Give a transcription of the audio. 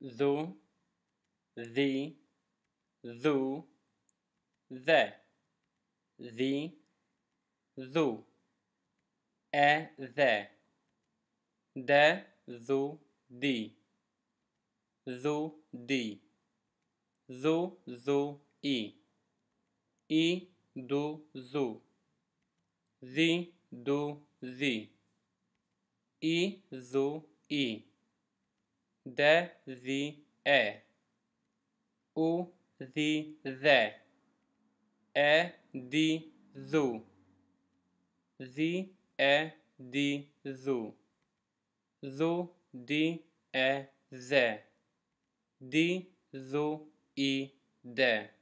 dhu, the, dhu, the, the, dhu, e, the, de, dhu, di, dhu, di, dhu, dhu, i, i, du, zu, zi, du, zi, i, zu, i É. de, the, e u the, the. É, é di do. The, e di do. Do, di e ze. di zo i de.